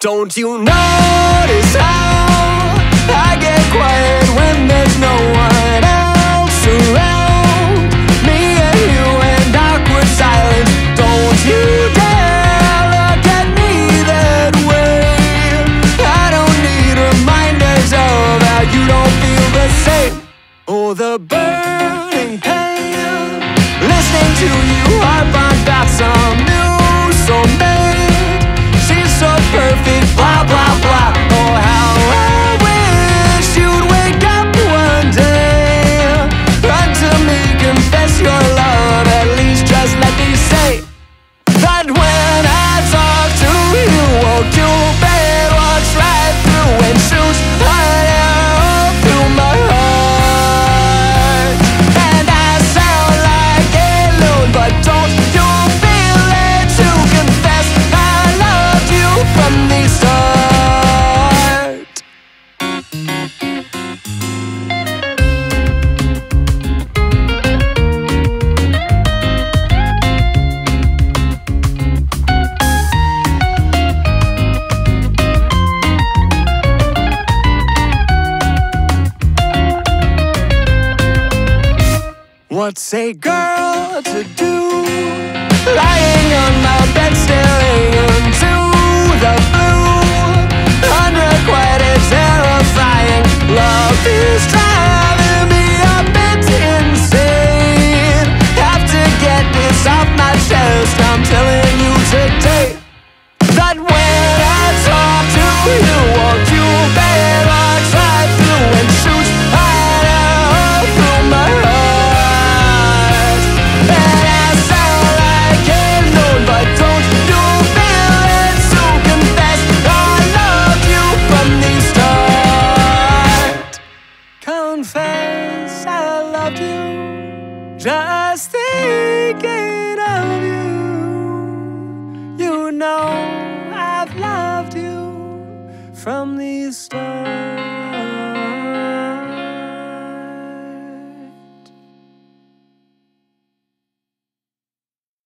Don't you notice how I get quiet when there's no one else around? Me and you and awkward silence. Don't you dare look at me that way. I don't need reminders of how you don't feel the same. Oh, the burning pain. Listening to you harp on What's a girl to do? Lying on my bed, staring into the blue. Unrequited, terrifying. Love is driving Just thinking of you, you know I've loved you from the start.